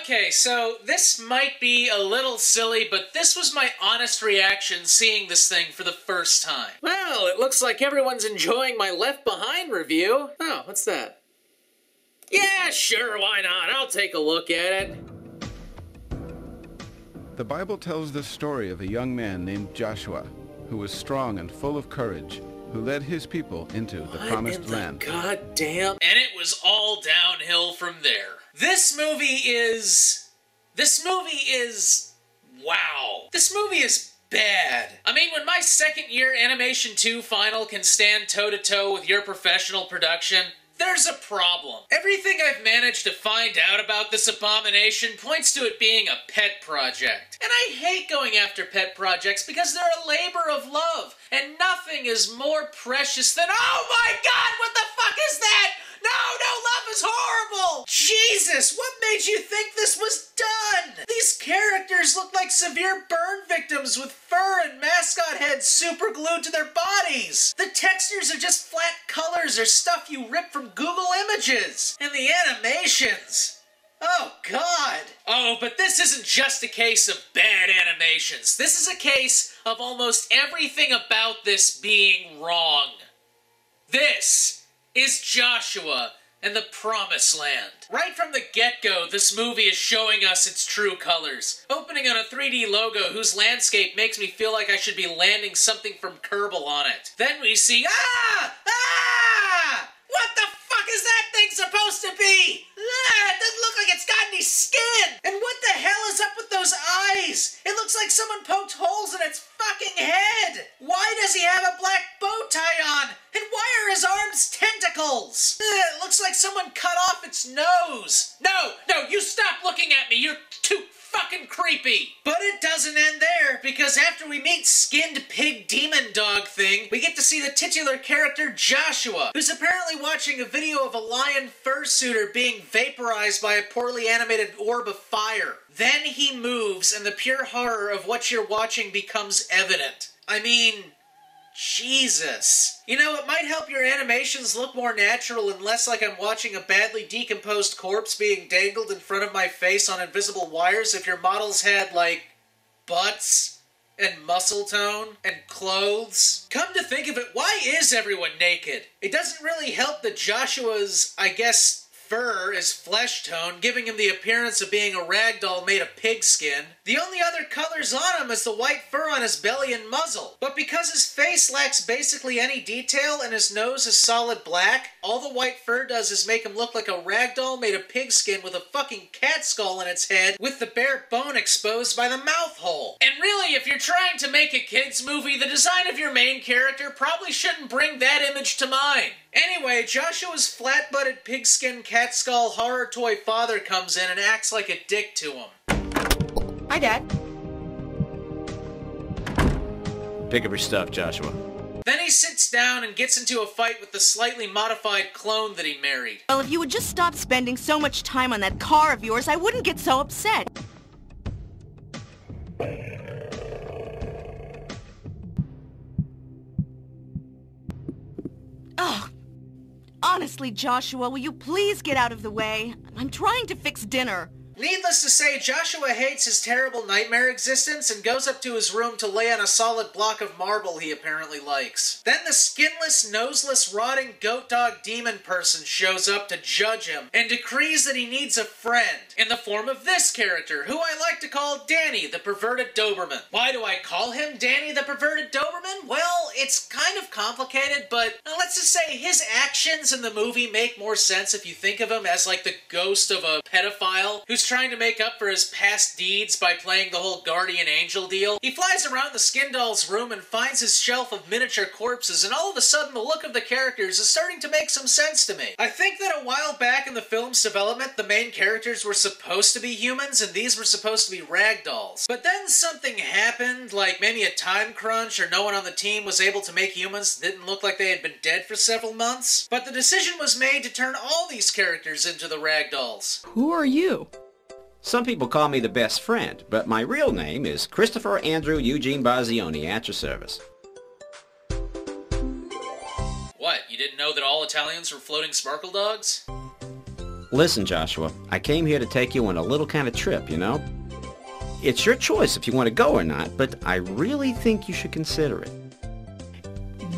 Okay, so this might be a little silly, but this was my honest reaction seeing this thing for the first time. Well, it looks like everyone's enjoying my Left Behind review. Oh, what's that? Yeah, sure, why not? I'll take a look at it. The Bible tells the story of a young man named Joshua who was strong and full of courage, who led his people into the What promised in the land. goddamn. And it was all downhill from there. This movie is. This movie is. Wow. This movie is bad. I mean, when my second year Animation 2 final can stand toe to toe with your professional production, there's a problem. Everything I've managed to find out about this abomination points to it being a pet project. And I hate going after pet projects because they're a labor of love, and nothing is more precious than. Oh my god, what the fuck is that? No, no, is horrible! Jesus, what made you think this was done? These characters look like severe burn victims with fur and mascot heads super glued to their bodies. The textures are just flat colors or stuff you rip from Google Images. And the animations. Oh, God. Oh, but this isn't just a case of bad animations. This is a case of almost everything about this being wrong. This is Joshua and the Promised Land. Right from the get go, this movie is showing us its true colors. Opening on a 3D logo whose landscape makes me feel like I should be landing something from Kerbal on it. Then we see. Ah! Ah! What the fuck is that thing supposed to be? Any skin! And what the hell is up with those eyes? It looks like someone poked holes in its fucking head! Why does he have a black bow tie on? And why are his arms tentacles? Eh, it looks like someone cut off its nose! No, no, you stop looking at me! You're too fucking creepy! But it doesn't end there, because after we meet skinned pig demon dog thing, we get to see the titular character Joshua, who's apparently watching a video of a lion fursuiter being vaporized by a poorly animated orb of fire. Then he moves, and the pure horror of what you're watching becomes evident. I mean, Jesus. You know, it might help your animations look more natural and less like I'm watching a badly decomposed corpse being dangled in front of my face on invisible wires if your models had, like, butts and muscle tone and clothes. Come to think of it, why is everyone naked? It doesn't really help that Joshua's, I guess, fur is flesh tone, giving him the appearance of being a ragdoll made of pigskin. The only other colors on him is the white fur on his belly and muzzle. But because his face lacks basically any detail and his nose is solid black, all the white fur does is make him look like a ragdoll made of pigskin with a fucking cat skull in its head with the bare bone exposed by the mouth hole. And really, if you're trying to make a kids movie, the design of your main character probably shouldn't bring that image to mind. Anyway, Joshua's flat-butted pigskin cat skull horror toy father comes in and acts like a dick to him. Hi, Dad. Pick up your stuff, Joshua. Then he sits down and gets into a fight with the slightly modified clone that he married. Well, if you would just stop spending so much time on that car of yours, I wouldn't get so upset. Honestly, Joshua, will you please get out of the way? I'm trying to fix dinner. Needless to say, Joshua hates his terrible nightmare existence and goes up to his room to lay on a solid block of marble he apparently likes. Then the skinless, noseless, rotting goat dog demon person shows up to judge him and decrees that he needs a friend in the form of this character, who I like to call Danny the Perverted Doberman. Why do I call him Danny the Perverted Doberman? Well, it's kind of complicated, but uh, let's just say his actions in the movie make more sense if you think of him as like the ghost of a pedophile who's trying to make up for his past deeds by playing the whole guardian angel deal. He flies around the skin doll's room and finds his shelf of miniature corpses, and all of a sudden the look of the characters is starting to make some sense to me. I think that a while back in the film's development, the main characters were supposed to be humans and these were supposed to be ragdolls. But then something happened, like maybe a time crunch or no one on the team was able to make humans that didn't look like they had been dead for several months. But the decision was made to turn all these characters into the ragdolls. Who are you? Some people call me the best friend, but my real name is Christopher Andrew Eugene Bazioni at your service. What, you didn't know that all Italians were floating sparkle dogs? Listen, Joshua, I came here to take you on a little kind of trip, you know? It's your choice if you want to go or not, but I really think you should consider it.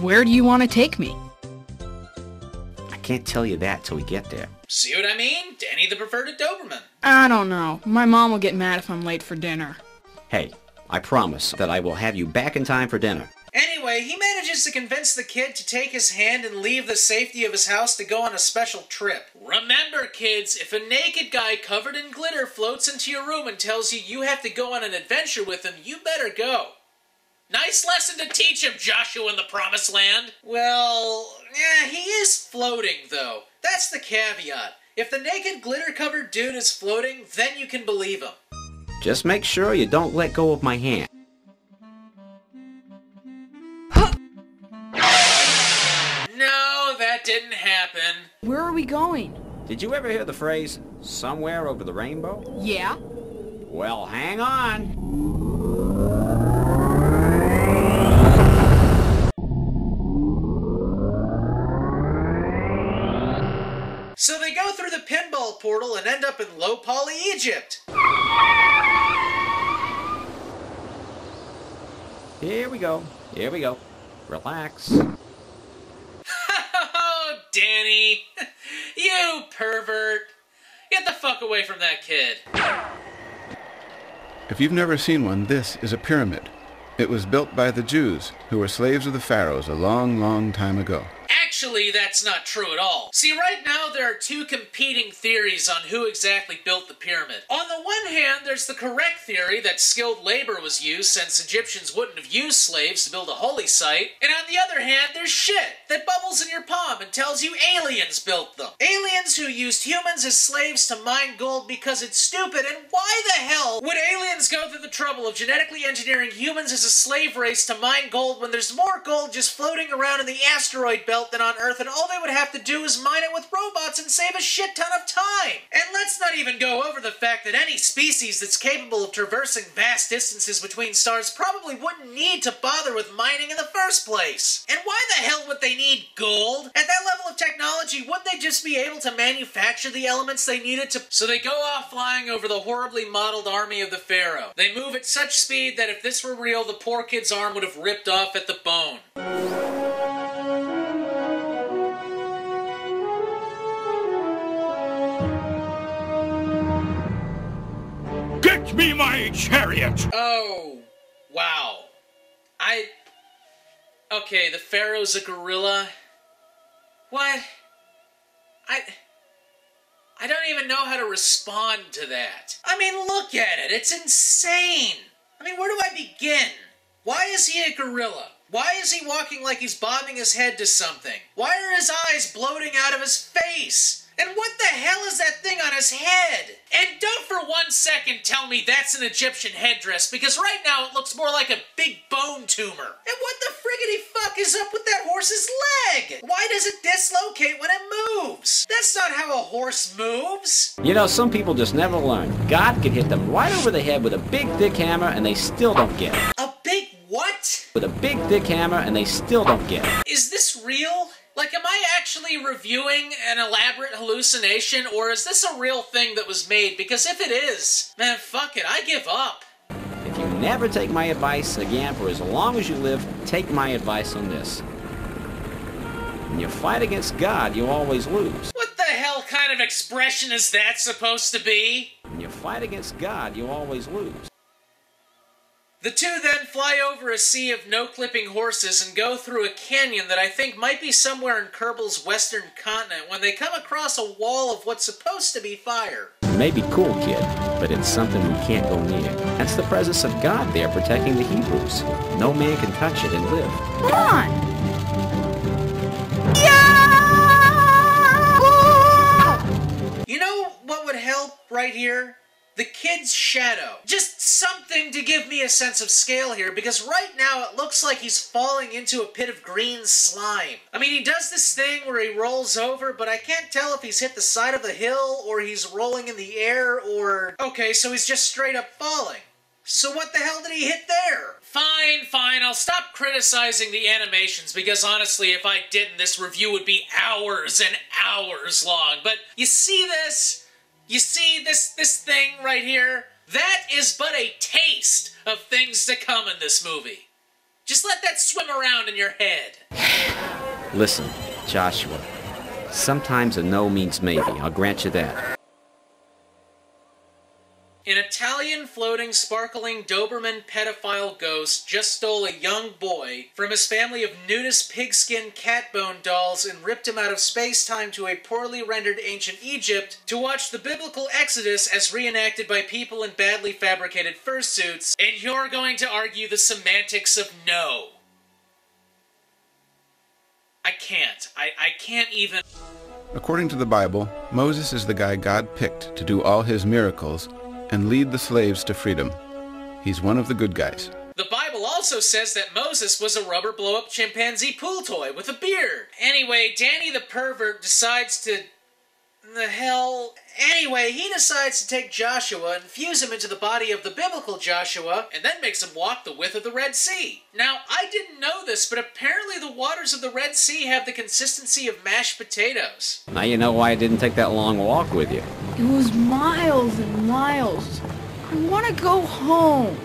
Where do you want to take me? I can't tell you that till we get there. See what I mean? Danny the perverted Doberman. I don't know. My mom will get mad if I'm late for dinner. Hey, I promise that I will have you back in time for dinner. Anyway, he manages to convince the kid to take his hand and leave the safety of his house to go on a special trip. Remember, kids, if a naked guy covered in glitter floats into your room and tells you you have to go on an adventure with him, you better go. Nice lesson to teach him, Joshua in the Promised Land. Well, yeah, he is floating, though. That's the caveat. If the naked glitter covered dude is floating, then you can believe him. Just make sure you don't let go of my hand. No, that didn't happen. Where are we going? Did you ever hear the phrase, somewhere over the rainbow? Yeah? Well, hang on. Portal and end up in low poly Egypt. Here we go. Here we go. Relax. Oh, Danny. You pervert. Get the fuck away from that kid. If you've never seen one, this is a pyramid. It was built by the Jews, who were slaves of the pharaohs a long, long time ago. Actually, that's not true at all. See, right now there are two competing theories on who exactly built the pyramid. On the one hand, there's the correct theory that skilled labor was used since Egyptians wouldn't have used slaves to build a holy site. And on the other hand, there's shit that bubbles in your palm and tells you aliens built them. Aliens who used humans as slaves to mine gold because it's stupid, and why the hell would aliens go through the trouble of genetically engineering humans as a slave race to mine gold when there's more gold just floating around in the asteroid belt than on Earth, and all they would have to do is mine it with robots and save a shit ton of time. And let's not even go over the fact that any species that's capable of traversing vast distances between stars probably wouldn't need to bother with mining in the first place. And why the hell would they need gold? At that level of technology, wouldn't they just be able to manufacture the elements they needed to? So they go off flying over the horribly modeled army of the Pharaoh. They move at such speed that if this were real, the poor kid's arm would have ripped off at the bone. Me my chariot! Oh, wow. I. Okay, the Pharaoh's a gorilla. What? I. I don't even know how to respond to that. I mean, look at it. It's insane. I mean, where do I begin? Why is he a gorilla? Why is he walking like he's bobbing his head to something? Why are his eyes bloating out of his face? And what the hell is that thing on his head? And don't for one second tell me that's an Egyptian headdress, because right now it looks more like a big bone tumor. And what the friggity fuck is up with that horse's leg? Why does it dislocate when it moves? That's not how a horse moves. You know, some people just never learn. God can hit them right over the head with a big thick hammer and they still don't get it. A big what? With a big thick hammer and they still don't get it. Is this real? Like, am I actually reviewing an elaborate hallucination, or is this a real thing that was made? Because if it is, man, fuck it, I give up. If you never take my advice again for as long as you live, take my advice on this. When you fight against God, you always lose. What the hell kind of expression is that supposed to be? When you fight against God, you always lose. The two then fly over a sea of no clipping horses and go through a canyon that I think might be somewhere in Kerbal's western continent when they come across a wall of what's supposed to be fire. It may be cool, kid, but it's something we can't go near. That's the presence of God there protecting the Hebrews. No man can touch it and live. Come on! You know what would help right here? The kid's shadow. Just something to give me a sense of scale here, because right now it looks like he's falling into a pit of green slime. I mean, he does this thing where he rolls over, but I can't tell if he's hit the side of the hill, or he's rolling in the air, or... Okay, so he's just straight up falling. So what the hell did he hit there? Fine, fine, I'll stop criticizing the animations because honestly, if I didn't, this review would be hours and hours long. But you see this? You see this this thing right here? That is but a taste of things to come in this movie. Just let that swim around in your head. Listen, Joshua. Sometimes a no means maybe. I'll grant you that. An Italian floating, sparkling Doberman pedophile ghost just stole a young boy from his family of nudist pigskin catbone dolls and ripped him out of space time to a poorly rendered ancient Egypt to watch the biblical Exodus as reenacted by people in badly fabricated fursuits, and you're going to argue the semantics of no. I can't. I, I can't even. According to the Bible, Moses is the guy God picked to do all his miracles and lead the slaves to freedom. He's one of the good guys. The Bible also says that Moses was a rubber blow up chimpanzee pool toy with a beard. Anyway, Danny the pervert decides to. The hell. Anyway, he decides to take Joshua and fuse him into the body of the biblical Joshua, and then makes him walk the width of the Red Sea. Now, I didn't know this, but apparently the waters of the Red Sea have the consistency of mashed potatoes. Now you know why I didn't take that long walk with you. It was miles and miles. I want to go home.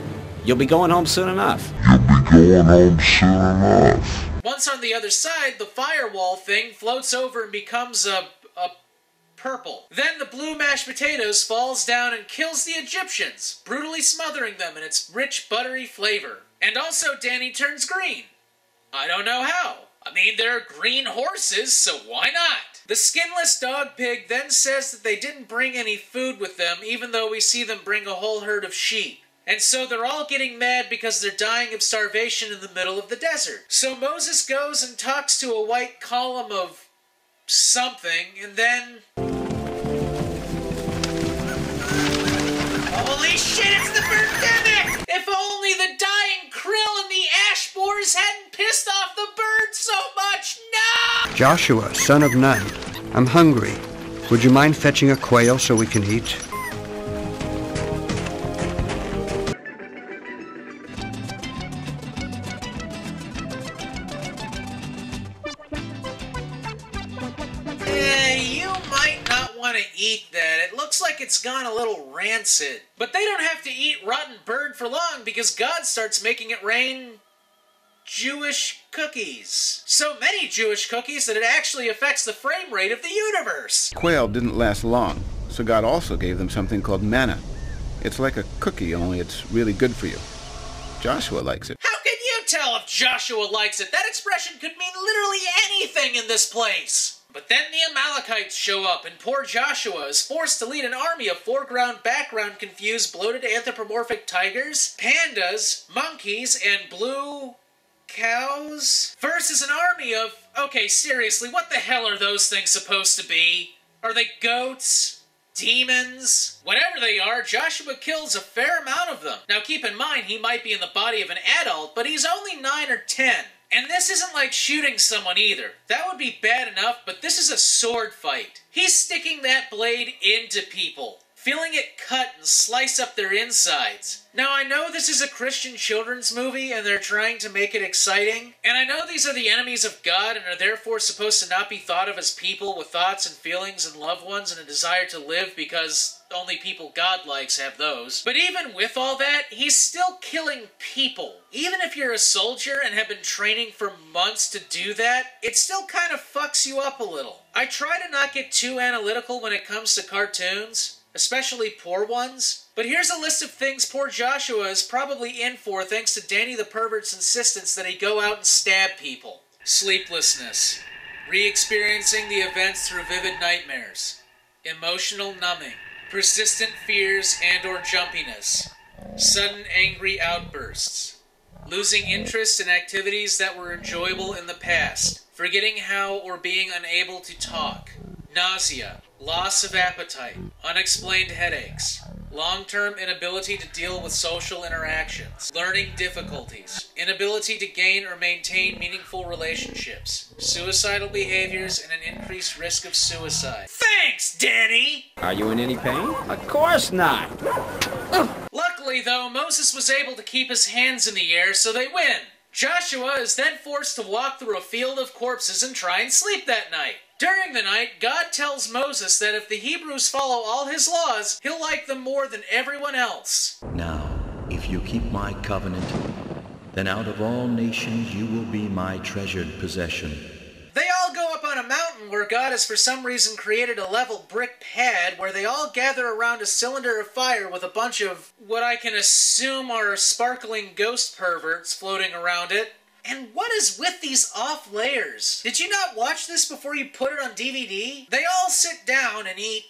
You'll be going home soon enough. You'll be going home soon enough. Once on the other side, the firewall thing floats over and becomes a, a purple. Then the blue mashed potatoes falls down and kills the Egyptians, brutally smothering them in its rich, buttery flavor. And also, Danny turns green. I don't know how. I mean, they're green horses, so why not? The skinless dog pig then says that they didn't bring any food with them, even though we see them bring a whole herd of sheep. And so they're all getting mad because they're dying of starvation in the middle of the desert. So Moses goes and talks to a white column of something, and then. Holy shit, it's the birdemic! If only the dying krill and borers hadn't pissed off the birds so much! No! Joshua, son of Nun, I'm hungry. Would you mind fetching a quail so we can eat? Eh, you might not want to eat that. It looks like it's gone a little rancid. But they don't have to eat rotten bird for long because God starts making it rain Jewish cookies. So many Jewish cookies that it actually affects the frame rate of the universe. Quail didn't last long, so God also gave them something called manna. It's like a cookie, only it's really good for you. Joshua likes it. How can you tell if Joshua likes it? That expression could mean literally anything in this place. But then the Amalekites show up, and poor Joshua is forced to lead an army of foreground, background confused, bloated anthropomorphic tigers, pandas, monkeys, and blue cows versus an army of. Okay, seriously, what the hell are those things supposed to be? Are they goats? Demons? Whatever they are, Joshua kills a fair amount of them. Now keep in mind, he might be in the body of an adult, but he's only 9 or 10. And this isn't like shooting someone either. That would be bad enough, but this is a sword fight. He's sticking that blade into people, feeling it cut and slice up their insides. Now, I know this is a Christian children's movie and they're trying to make it exciting, and I know these are the enemies of God and are therefore supposed to not be thought of as people with thoughts and feelings and loved ones and a desire to live because only people God likes have those. But even with all that, he's still killing people. Even if you're a soldier and have been training for months to do that, it still kind of fucks you up a little. I try to not get too analytical when it comes to cartoons, especially poor ones. But here's a list of things poor Joshua is probably in for thanks to Danny the Pervert's insistence that he go out and stab people. Sleeplessness. Re experiencing the events through vivid nightmares. Emotional numbing. Persistent fears and or jumpiness. Sudden angry outbursts. Losing interest in activities that were enjoyable in the past. Forgetting how or being unable to talk. Nausea. Loss of appetite. Unexplained headaches. Long term inability to deal with social interactions. Learning difficulties. Inability to gain or maintain meaningful relationships. Suicidal behaviors and an increased risk of suicide. Thanks, Danny! Are you in any pain? Of course not. Luckily, Luckily, though, Moses was able to keep his hands in the air, so they win. Joshua is then forced to walk through a field of corpses and try and sleep that night. During the night, God tells Moses that if the Hebrews follow all his laws, he'll like them more than everyone else. Now, if you keep my covenant, then out of all nations you will be my treasured possession. They all go up on a mountain where God has for some reason created a level brick pad where they all gather around a cylinder of fire with a bunch of what I can assume are sparkling ghost perverts floating around it. And what is with these off layers? Did you not watch this before you put it on DVD? They all sit down and eat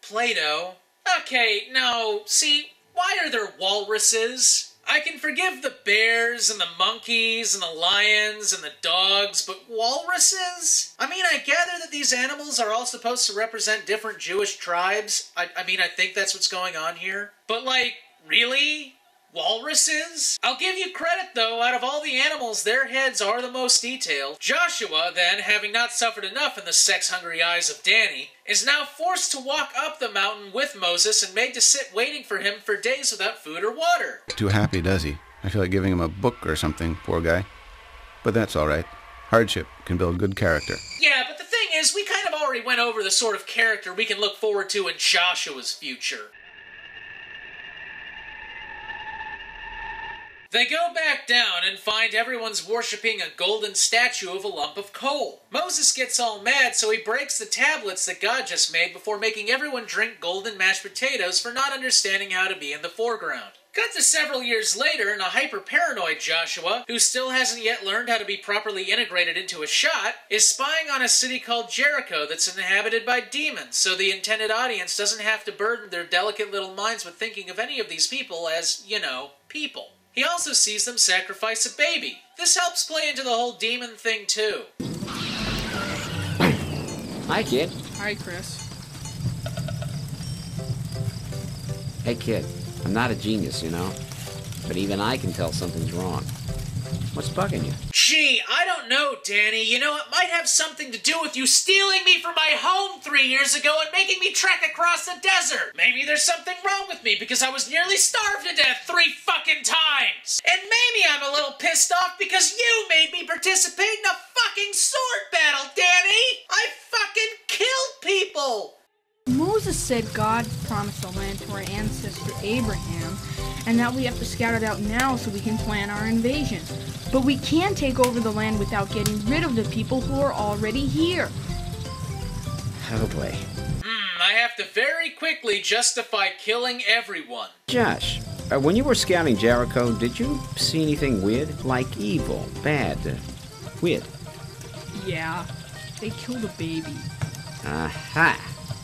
Play Doh. Okay, no, see, why are there walruses? I can forgive the bears and the monkeys and the lions and the dogs, but walruses? I mean, I gather that these animals are all supposed to represent different Jewish tribes. I, I mean, I think that's what's going on here. But, like, really? Walruses? I'll give you credit though, out of all the animals, their heads are the most detailed. Joshua, then, having not suffered enough in the sex hungry eyes of Danny, is now forced to walk up the mountain with Moses and made to sit waiting for him for days without food or water. Too happy, does he? I feel like giving him a book or something, poor guy. But that's all right. Hardship can build good character. Yeah, but the thing is, we kind of already went over the sort of character we can look forward to in Joshua's future. They go back down and find everyone's worshipping a golden statue of a lump of coal. Moses gets all mad, so he breaks the tablets that God just made before making everyone drink golden mashed potatoes for not understanding how to be in the foreground. Cut to several years later, and a hyper paranoid Joshua, who still hasn't yet learned how to be properly integrated into a shot, is spying on a city called Jericho that's inhabited by demons, so the intended audience doesn't have to burden their delicate little minds with thinking of any of these people as, you know, people. He also sees them sacrifice a baby. This helps play into the whole demon thing, too. Hi, kid. Hi, Chris. Hey, kid. I'm not a genius, you know. But even I can tell something's wrong. What's bugging you? Gee, I don't know, Danny. You know, it might have something to do with you stealing me from my home three years ago and making me trek across the desert. Maybe there's something wrong with me because I was nearly starved to death three fucking times. And maybe I'm a little pissed off because you made me participate in a fucking sword battle, Danny. I fucking killed people. Moses said God promised the land to our ancestor Abraham, and that we have to scout it out now so we can plan our invasion. But we can't take over the land without getting rid of the people who are already here. Oh boy. Hmm, I have to very quickly justify killing everyone. Josh, uh, when you were scouting Jericho, did you see anything weird? Like evil, bad, uh, weird? Yeah, they killed a baby. Aha!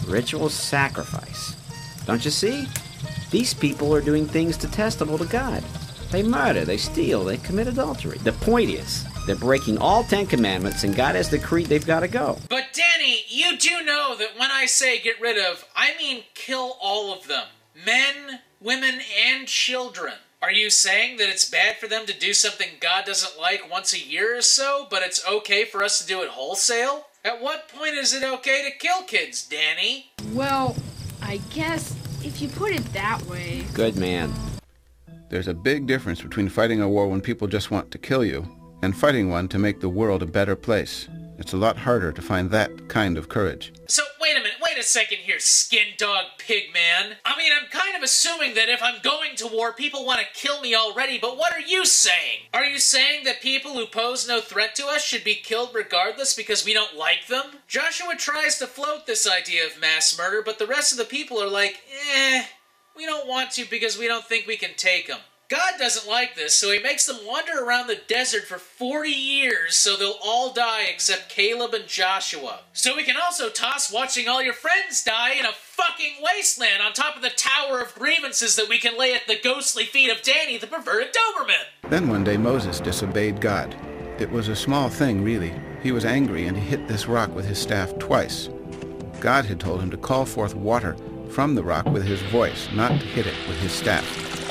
Ritual sacrifice. Don't you see? These people are doing things detestable to God. They murder, they steal, they commit adultery. The point is, they're breaking all Ten Commandments, and God has decreed they've got to go. But Danny, you do know that when I say get rid of, I mean kill all of them men, women, and children. Are you saying that it's bad for them to do something God doesn't like once a year or so, but it's okay for us to do it wholesale? At what point is it okay to kill kids, Danny? Well, I guess if you put it that way. Good man. There's a big difference between fighting a war when people just want to kill you and fighting one to make the world a better place. It's a lot harder to find that kind of courage. So, wait a minute, wait a second here, skin dog pig man. I mean, I'm kind of assuming that if I'm going to war, people want to kill me already, but what are you saying? Are you saying that people who pose no threat to us should be killed regardless because we don't like them? Joshua tries to float this idea of mass murder, but the rest of the people are like, eh, we don't want to because we don't think we can take them. God doesn't like this, so he makes them wander around the desert for 40 years so they'll all die except Caleb and Joshua. So we can also toss watching all your friends die in a fucking wasteland on top of the tower of grievances that we can lay at the ghostly feet of Danny the perverted Doberman. Then one day Moses disobeyed God. It was a small thing, really. He was angry and he hit this rock with his staff twice. God had told him to call forth water from the rock with his voice, not to hit it with his staff.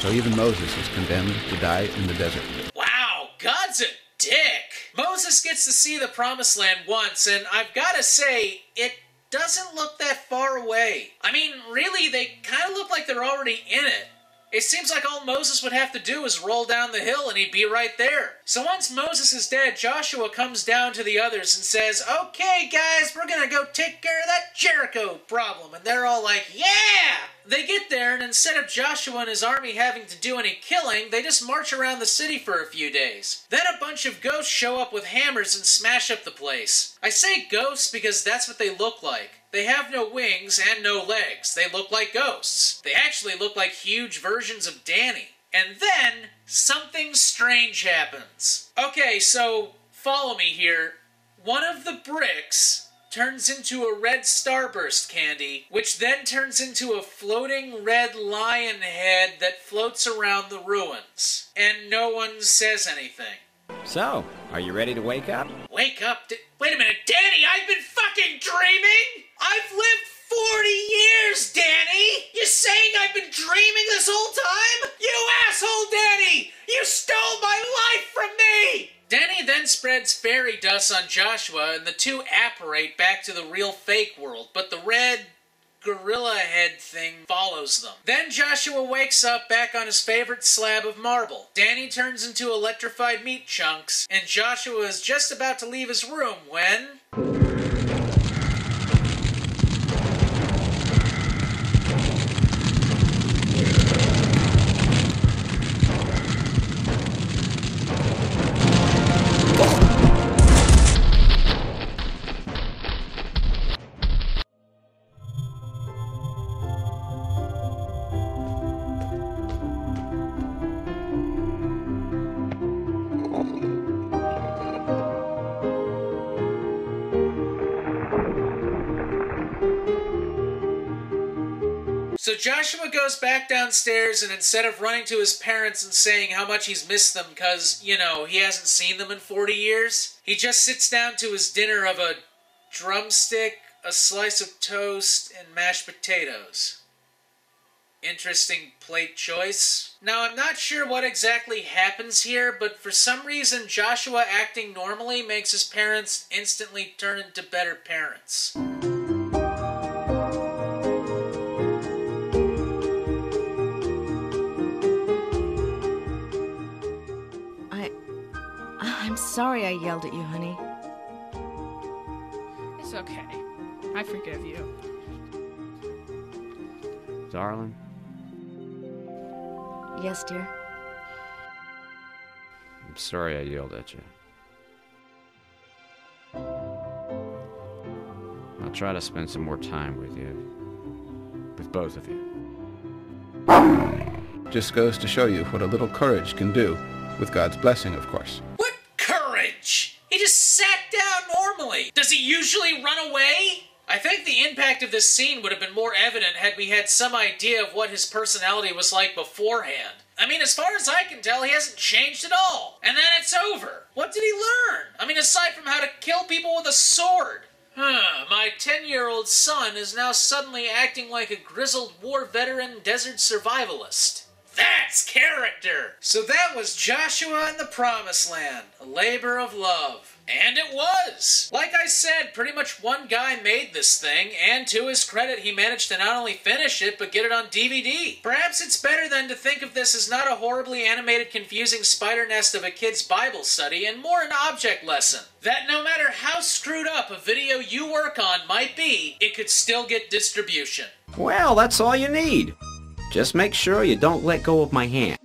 So even Moses is condemned to die in the desert. Wow, God's a dick. Moses gets to see the promised land once, and I've got to say, it doesn't look that far away. I mean, really, they kind of look like they're already in it. It seems like all Moses would have to do is roll down the hill and he'd be right there. So once Moses is dead, Joshua comes down to the others and says, Okay, guys, we're gonna go take care of that Jericho problem. And they're all like, Yeah! They get there, and instead of Joshua and his army having to do any killing, they just march around the city for a few days. Then a bunch of ghosts show up with hammers and smash up the place. I say ghosts because that's what they look like. They have no wings and no legs. They look like ghosts. They actually look like huge versions of Danny. And then, something strange happens. Okay, so, follow me here. One of the bricks turns into a red starburst candy, which then turns into a floating red lion head that floats around the ruins. And no one says anything. So, are you ready to wake up? Wake up. D- Wait a minute, Danny, I've been fucking dreaming? I've lived 40 years, Danny! You're saying I've been dreaming this whole time? You asshole, Danny! You stole my life from me! Danny then spreads fairy dust on Joshua, and the two apparate back to the real fake world, but the red gorilla head thing follows them. Then Joshua wakes up back on his favorite slab of marble. Danny turns into electrified meat chunks, and Joshua is just about to leave his room when. Joshua goes back downstairs, and instead of running to his parents and saying how much he's missed them because, you know, he hasn't seen them in 40 years, he just sits down to his dinner of a drumstick, a slice of toast, and mashed potatoes. Interesting plate choice. Now, I'm not sure what exactly happens here, but for some reason, Joshua acting normally makes his parents instantly turn into better parents. Sorry I yelled at you, honey. It's okay. I forgive you. Darling, Yes, dear. I'm sorry I yelled at you. I'll try to spend some more time with you. With both of you. Just goes to show you what a little courage can do, with God's blessing, of course. What courage! He just sat down normally. Does he usually run away? I think the impact of this scene would have been more evident had we had some idea of what his personality was like beforehand. I mean, as far as I can tell, he hasn't changed at all. And then it's over. What did he learn? I mean, aside from how to kill people with a sword. Huh, my 10 year old son is now suddenly acting like a grizzled war veteran desert survivalist. That's character! So that was Joshua and the Promised Land, a labor of love. And it was! Like I said, pretty much one guy made this thing, and to his credit, he managed to not only finish it, but get it on DVD. Perhaps it's better then to think of this as not a horribly animated, confusing spider nest of a kid's Bible study, and more an object lesson. That no matter how screwed up a video you work on might be, it could still get distribution. Well, that's all you need. Just make sure you don't let go of my hand.